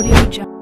Audio Jungle.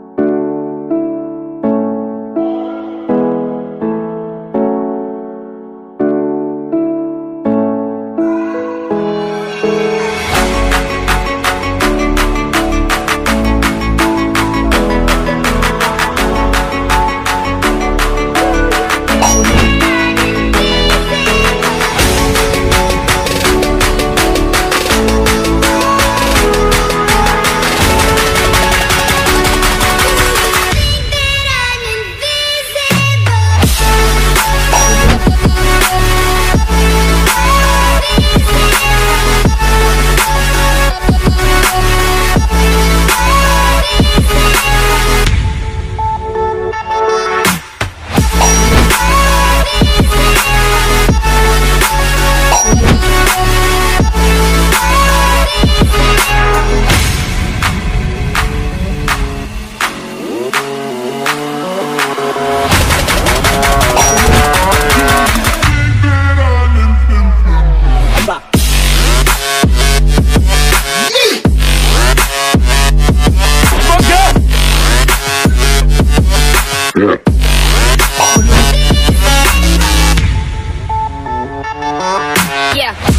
Yeah.